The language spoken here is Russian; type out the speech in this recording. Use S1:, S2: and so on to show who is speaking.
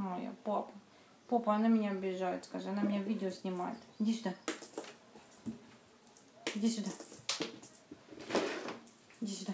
S1: Моя папа. Папа, она меня обижает, скажи. Она меня видео снимает. Иди сюда. Иди сюда. Иди сюда.